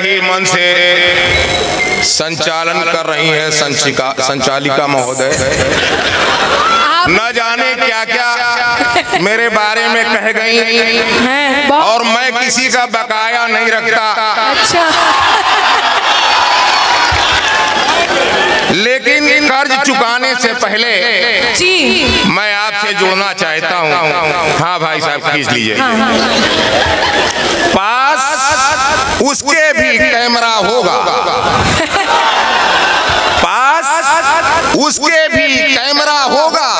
ही मन से संचालन कर रही है संचिका संचालिका महोदय। न जाने क्या क्या मेरे बारे में कह गई और मैं किसी का बकाया नहीं रखता। अच्छा। लेकिन कर्ज चुकाने से पहले जी। मैं आपसे जुड़ना चाहता हूँ। हाँ भाई साहब खींच लीजिए। हाँ हाँ। पास उसके भी कैमरा होगा पास उसके भी कैमरा होगा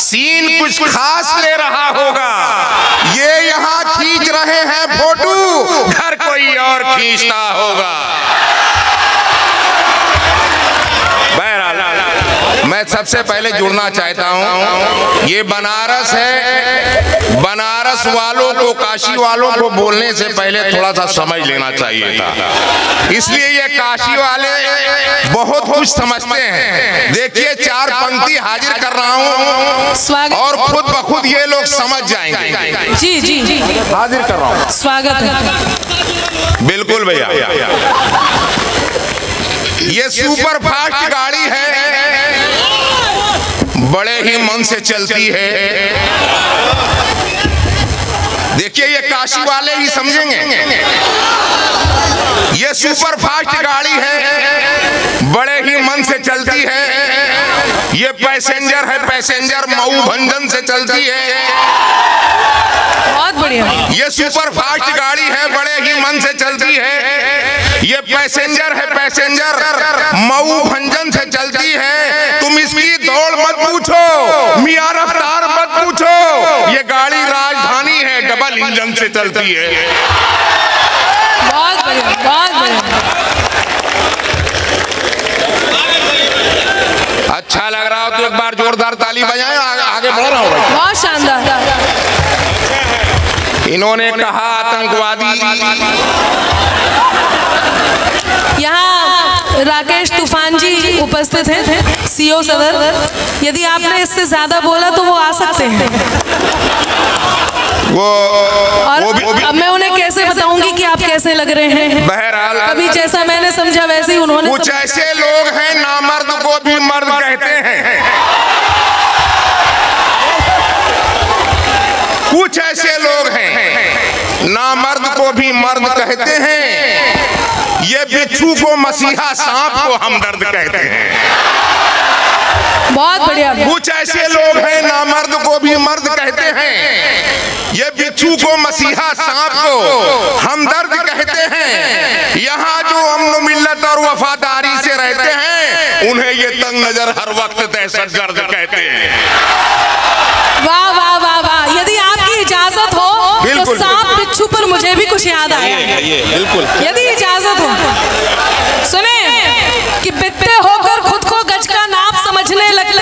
सीन कुछ खास ले रहा होगा ये यहाँ खींच रहे हैं फ़ोटो। घर कोई और खींचता होगा। मैं सबसे पहले जुड़ना चाहता हूँ। ये बनारस है। बनारस वालों को काशी वालों को बोलने से पहले थोड़ा सा समझ लेना चाहिए था। इसलिए ये काशी वाले बहुत कुछ समझते हैं। देखिए चार पंक्ति हाजिर कर रहा हूँ और खुद ब खुद ये लोग समझ जाएँगे। जी जी जी। हाजिर कर रहा हूँ। स्वागत बिल्कुल भैया। ये सुपर फास्ट गाड़ी है। बड़े ही मन से चलती है। देखिए ये काशी वाले ही समझेंगे। ये सुपर फास्ट गाड़ी है बड़े ही मन से चलती है। ये पैसेंजर है पैसेंजर मऊ भंजन से चलती है। बहुत बढ़िया। ये सुपर फास्ट गाड़ी है बड़े ही मन से चलती है। ये पैसेंजर है पैसेंजर मऊ भंजन से चलती है। तुम इसकी दौड़ मत पूछो। मियाँ रफ्तार मत पूछो ये गाड़ी राजधानी है डबल इंजन से चलती है। बहुत बढ़िया बहुत बढ़िया। अच्छा लग रहा हो तो एक बार जोरदार ताली बजाएँ आगे बढ़ रहा हूँ बहुत शानदार। इन्होंने कहा आतंकवादी। यहाँ राकेश तूफ़ान जी उपस्थित हैं सीओ सदर। यदि आपने इससे ज़्यादा बोला तो वो आ सकते हैं। वो और वो भी, वो भी अब मैं उन्हें कैसे बताऊँगी कि आप कैसे लग रहे हैं? बहरहाल अभी जैसा मैंने समझा वैसे ही उन्होंने कुछ ऐसे लोग हैं नामर्द को भी मर्द कहते हैं। कुछ ऐसे लोग हैं नामर्द को भी मर्द कहते हैं। ये बिच्छू को मसीहा सांप को हमदर्द कहते हैं। बहुत बढ़िया। कुछ ऐसे लोग हैं नामर्द को भी मर्द कहते हैं। ये बिच्छू को मसीहा सांप को हमदर्द कहते हैं। यहाँ जो अमन मिल्लत और वफादारी से रहते हैं उन्हें ये तंग नज़र हर वक्त दहशत गर्द कहते हैं। आया बिल्कुल। यदि इजाज़त हो, सुने, कि बित्ते होकर खुद को गज का नाप समझने लगते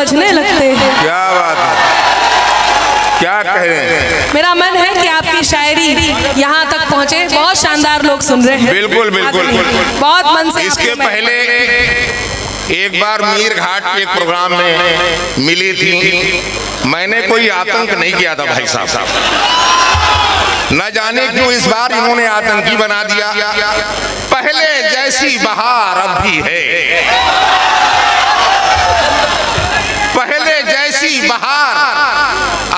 समझने लगते हैं। क्या बात है। क्या कह रहे हैं? मेरा मन है कि आपकी शायरी यहाँ तक पहुँचे। बहुत शानदार लोग सुन रहे हैं। बिल्कुल बिल्कुल बहुत मन से इसके पहले एक बार मीर घाट के प्रोग्राम में मिली थी। मैंने कोई आतंक नहीं किया था भाई साहब। साहब। न जाने क्यों इस बार इन्होंने आतंकी बना दिया? पहले जैसी बहार अब भी है। जैसी बहार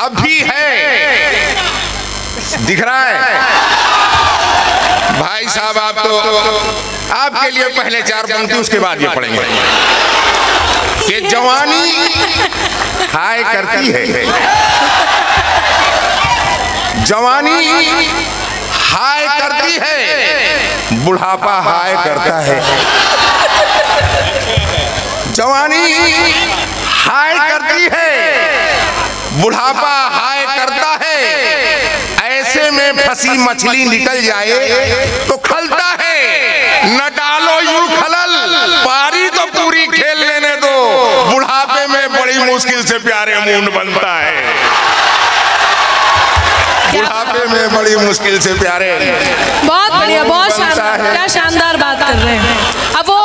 अब भी है। दिख रहा है? भाई साहब आप तो आपके लिए पहले चार पंक्ति उसके बाद ये पढ़ेंगे। कि जवानी हाय करती है। जवानी हाय करती है। बुढ़ापा हाय करता है। जवानी हाय करती है। बुढ़ापा हाय करता है। ऐसे में फंसी मछली निकल जाए तो खलता है। न डालो यूँ खलल। पारी तो पूरी खेल लेने दो। बुढ़ापे में बड़ी मुश्किल से प्यारे मूड बनता है। बुढ़ापे में बड़ी मुश्किल से प्यारे बहुत बढ़िया बहुत शानदार क्या शानदार बात कर रहे हैं। अब वो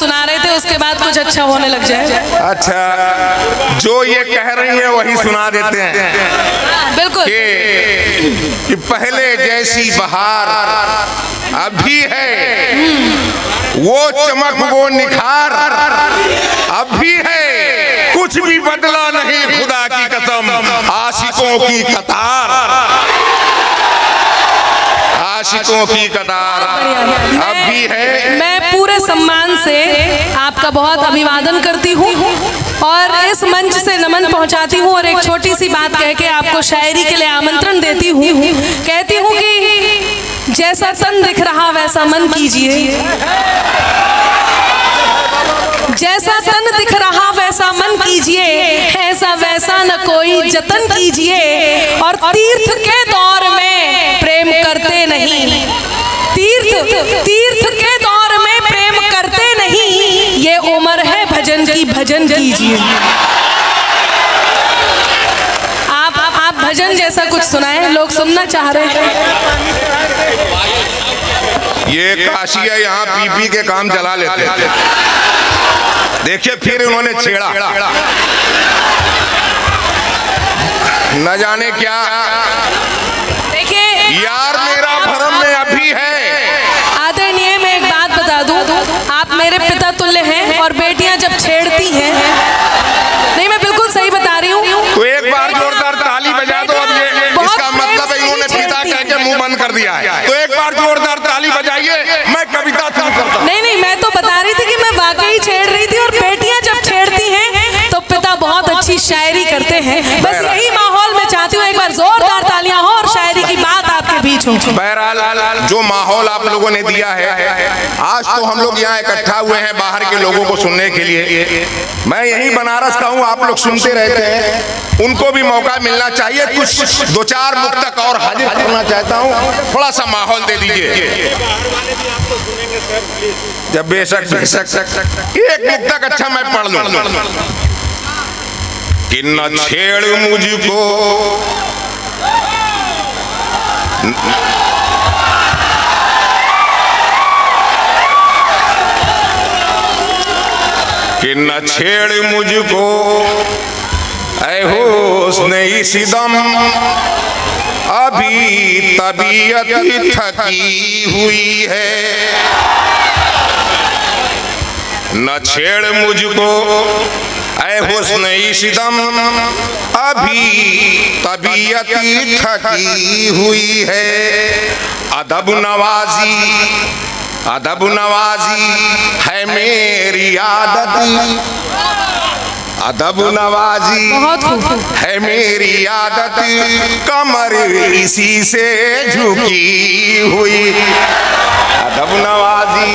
सुना रहे थे उसके बाद कुछ अच्छा होने लग जाए। अच्छा जो ये कह रही है वही सुना देते हैं। बिल्कुल। कि, कि पहले जैसी बहार अभी है। वो चमक वो निखार अभी है। कुछ भी बदला नहीं खुदा की कसम आशिकों की कतार। आशिकों की कतार अभी है। सम्मान से आपका बहुत अभिवादन करती हूँ और इस मंच से नमन पहुंचाती हूँ और एक छोटी सी बात कह के आपको शायरी के लिए आमंत्रण देती हूँ। कहती हूँ कि जैसा तन दिख रहा वैसा मन कीजिए। जैसा तन दिख रहा वैसा मन कीजिए। ऐसा वैसा न कोई जतन कीजिए। और तीर्थ के दौर में प्रेम करते नहीं। तीर्थ तीर्थ के भजन की भजन कीजिए। आप आप भजन जैसा कुछ सुनाए, लोग सुनना चाह रहे हैं। ये काशी है, यहाँ पी पी के काम चला लेते हैं। देखिए, फिर उन्होंने छेड़ा। न जाने क्या बस यही माहौल मैं चाहती हूँ एक बार जोरदार तालियाँ हो और शायरी की बात आपके बीच हो। बहरहाल जो माहौल आप लोगों ने दिया है आज तो हम लोग यहाँ इकट्ठा हुए हैं बाहर के लोगों को सुनने के लिए। मैं यही बनारस का हूँ आप लोग सुनते रहते हैं। उनको भी मौका मिलना चाहिए कुछ दो चार मुख तक और हाजिर करना चाहता हूँ। थोड़ा सा माहौल दे दीजिए। जब बेशक बेशक एक मुक्तक अच्छा मैं पढ़ लूँ। कि न छेड़ मुझको। कि न छेड़ मुझको। ऐ हुस्न इस दम अभी तबीयत थकी हुई है। न छेड़ मुझको। ऐ हुस्न इशदम, अभी तबीयत थकी हुई है। अदब नवाजी अदब नवाजी है मेरी आदत। अदब नवाजी। है मेरी आदत। कमर इसी से झुकी हुई। अदब नवाजी।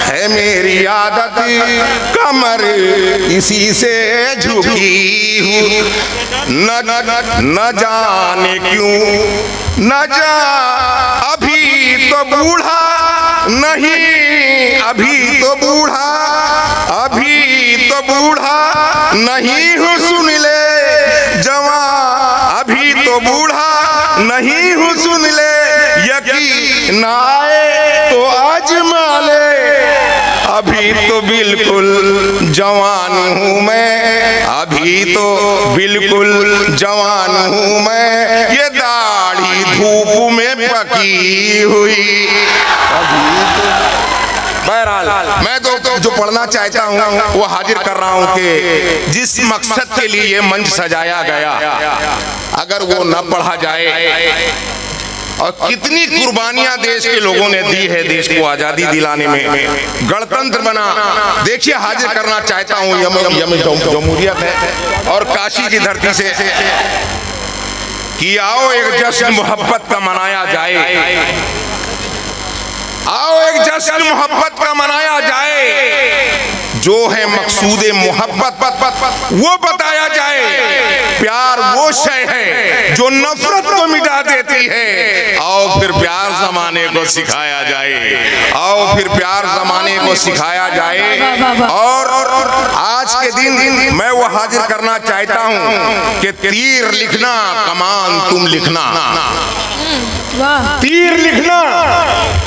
है मेरी आदत। कमर इसी से झुकी हुई। न न, न जाने क्यों। न जा अभी तो बूढ़ा नहीं। अभी तो बूढ़ा। अभी तो बूढ़ा नहीं हूँ सुन ले जवा अभी तो बूढ़ा। नहीं हूँ सुन ले यकीन आए तो आजमा ले अभी तो बिल्कुल जवान हूँ मैं। अभी तो बिल्कुल जवान हूँ मैं। ये दाढ़ी धूप में पकी हुई। बहरहाल मैं तो, तो जो पढ़ना चाहता हूँ वो हाजिर कर रहा हूँ कि जिस मकसद के लिए ये मंच सजाया गया अगर वो न पढ़ा जाए और कितनी कुर्बानियाँ देश के लोगों ने दी है देश को आज़ादी दिलाने में गणतंत्र बना। देखिए हाजिर करना चाहता हूँ जमहूरियत है और काशी की धरती से कि आओ एक जश्न मोहब्बत का मनाया जाए। आओ एक जश्न मोहब्बत जो है मकसूद मोहब्बत वो बताया जाए। प्यार वो शय है जो नफरत को मिटा देती है। आओ फिर प्यार जमाने को सिखाया जाए। आओ फिर प्यार जमाने को सिखाया जाए। और आज के दिन मैं वो हाजिर करना चाहता हूँ कि तीर लिखना कमान तुम लिखना। तीर लिखना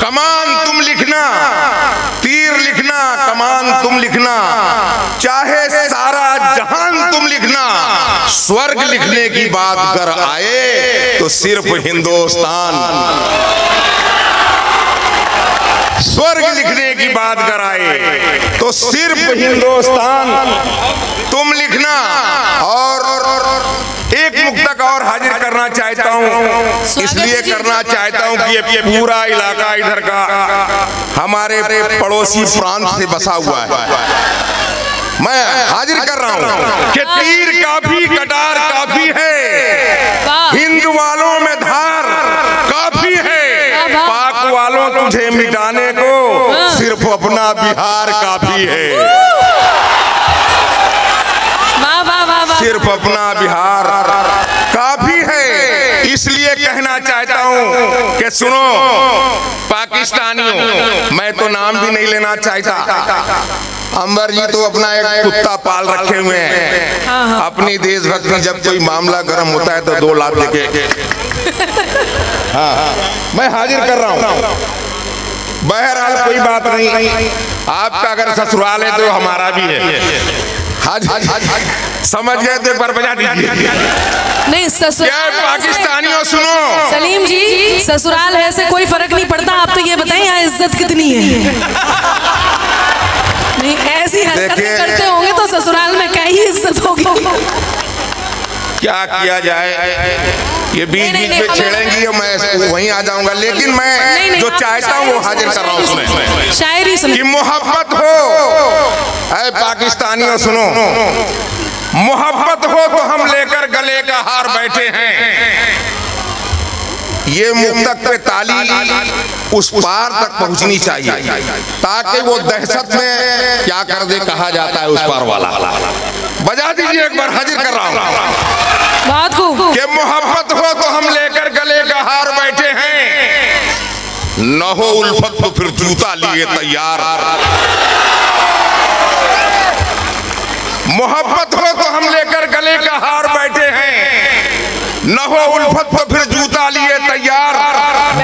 कमान तुम लिखना। कमान तुम लिखना चाहे सारा जहान तुम लिखना। स्वर्ग लिखने की बात कर आए तो सिर्फ़ हिंदुस्तान। स्वर्ग लिखने की बात कर आए तो सिर्फ़ हिंदुस्तान तुम लिखना। और एक मुक्तक और हाजिर करना चाहता हूँ। इसलिए करना चाहता हूँ कि ये पूरा इलाका इधर का हमारे पड़ोसी प्रांत से बसा हुआ है। मैं हाजिर कर रहा हूँ कि तीर काफ़ी कटार काफ़ी है। हिंद वालों में धार काफ़ी है। पाक वालों तुझे मिटाने को सिर्फ़ अपना बिहार काफ़ी है। सिर्फ़ अपना बिहार हूँ कि सुनो, पाकिस्तानियों, मैं तो नाम भी नहीं लेना चाहता। अंबर जी तो अपना एक कुत्ता पाल रखे हुए हैं। अपनी देशभक्ति जब कोई मामला गर्म होता है तो दो लाख देके हाँ हाँ मैं हाजिर कर रहा हूँ। बहरहाल कोई बात नहीं। आपका अगर ससुराल है तो हमारा भी है। हाज समझ गए तो एक बार बजा दीजिए। नहीं क्या ससुराल पाकिस्तानियों सुनो। सलीम जी ससुराल है से कोई फ़र्क नहीं पड़ता आप तो ये बताएँ यहाँ इज़्ज़त कितनी है? नहीं ऐसी हरकतें करते होंगे तो ससुराल में क्या ही इज़्ज़त होगी। क्या किया जाए? ये बीच बीच में छेड़ेंगी और मैं वहीं आ जाऊँगा। लेकिन मैं नहीं, जो चाहता हूँ वो हाजिर कर रहा हूँ शायरी कि मोहब्बत हो। ऐ पाकिस्तानियों सुनो। मोहब्बत हो तो हम लेकर गले का हार बैठे हैं। ये मुक्तक पे ताली उस पार तक पहुंचनी चाहिए ताकि वो दहशत में क्या कर दे कहा जाता है उस पार वाला। बजा दीजिए एक बार हाजिर कर रहा हूँ। खूब कि मोहब्बत हो तो हम लेकर गले का हार बैठे हैं। न हो उल्फत तो फिर जूता लिए तैयार। मोहब्बत हो तो हम लेकर गले का हार बैठे हैं। न हो उल्फत तो फिर जूता लिए तैयार।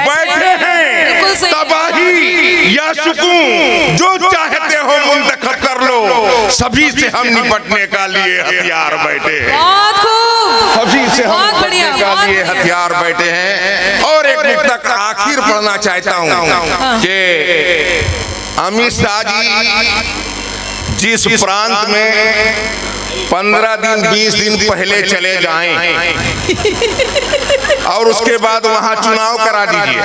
बैठे हैं। तबाही या सुकून जो चाहते हो मुंतखब कर लो। सभी से हम निपटने का लिए हथियार बैठे हैं। सभी से हम निपटने का लिए हथियार बैठे हैं। और एक तक आखिर पढ़ना चाहता हूँ कि अमित शाह जी जिस प्रांत में पंद्रह दिन बीस दिन पहले चले जाएँ। और उसके बाद वहाँ चुनाव करा दीजिए।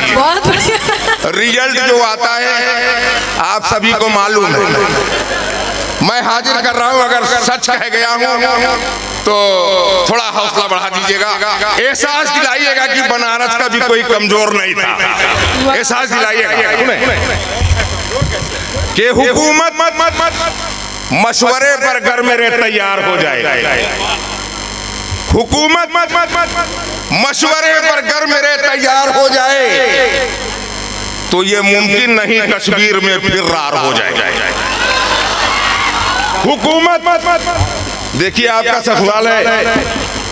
रिज़ल्ट जो आता है आप सभी को मालूम है। मैं हाजिर कर रहा हूँ अगर सच कह गया हूँ तो थोड़ा हौसला बढ़ा दीजिएगा। एहसास दिलाइएगा कि बनारस का भी कोई कमज़ोर नहीं था। एहसास दिलाइएगा। कि हुकूमत मत मत मत मशवरे पर घर मेरे तैयार हो जाएगा। हुकूमत मत मत मत मशवरे पर घर मेरे तैयार हो जाए तो ये मुमकिन नहीं कश्मीर में फिर रार हो जाए हुकूमत मत मत देखिए आपका सवाल है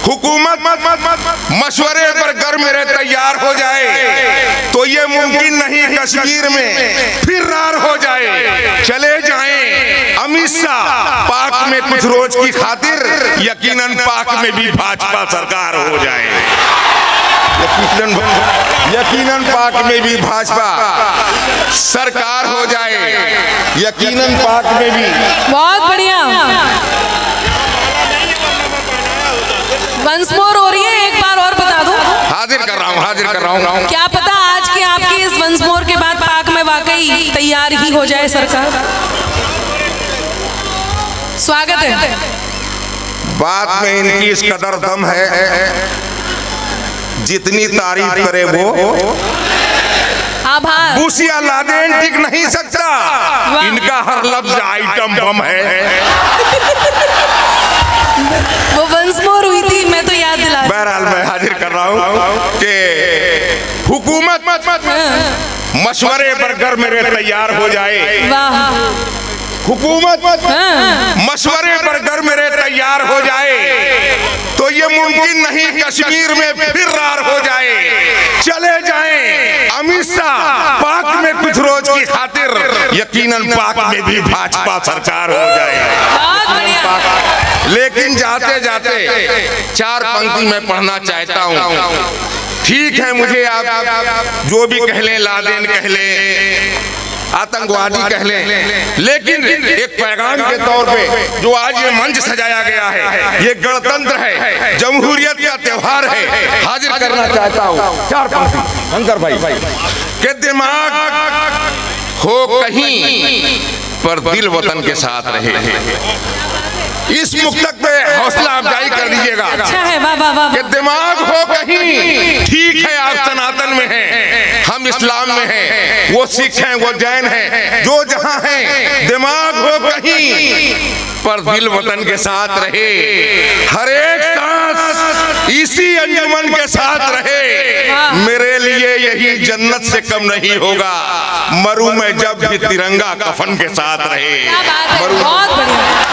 हुकूमत मत मत मत मशवरे पर घर मेरे तैयार हो जाए तो ये मुमकिन नहीं कश्मीर में फिर रार हो जाए। चले जाएँ, अमित शाह, पाक में कुछ रोज की खातिर, यकीनन पाक में भी भाजपा सरकार हो जाए। यकीनन यकीनन पाक में भी भाजपा सरकार हो जाए। यकीनन पाक में भी। बहुत बढ़िया। हाजिर कर रहा हूँ हाजिर कर रहा हूँ क्या पता आज की आपकी इस वंस मोर के बाद पाक में वाकई तैयार ही हो जाए सरकार? स्वागत है। बात में इनकी इस कदर दम है जितनी तारीफ़ करे वो आभार। बूसिया लादेन टिक नहीं सकता। इनका हर लफ्ज आइटम बम है। हुकूमत मत मत मशवरे पर घर मेरे तैयार हो जाए। हुकूमत हाँ, मशवरे पर घर मेरे तैयार हो जाए। तो ये मुमकिन नहीं कश्मीर में फिर रार हो जाए। चले जाएँ अमित शाह पाक में कुछ रोज की खातिर। यकीनन पाक में भी भाजपा सरकार हो जाए। लेकिन जाते जाते चार पंक्ति में पढ़ना चाहता हूँ। ठीक है मुझे आप जो भी कह लें लादेन कह लें आतंकवादी कह लें। लेकिन एक पैगाम के तौर पे जो आज ये मंच सजाया गया है ये गणतंत्र है जमहूरियत का त्योहार है। हाजिर करना चाहता हूँ। चार शंकर भाई। के दिमाग हो कहीं पर दिल वतन के साथ रहे। इस मुक्तक पे हौसला अफजाई कर दीजिएगा। अच्छा है वाह वाह वाह दिमाग हो कहीं। ठीक है आप सनातन में हैं। हम इस्लाम में हैं। वो सिख हैं वो जैन हैं। जो जहाँ हैं दिमाग हो कहीं। पर दिल वतन के साथ रहे। हर एक सांस इसी अंजुमन के साथ रहे। मेरे लिए यही जन्नत से कम नहीं होगा। मरू में जब भी तिरंगा कफन के साथ रहे। मरू बहुत बढ़िया।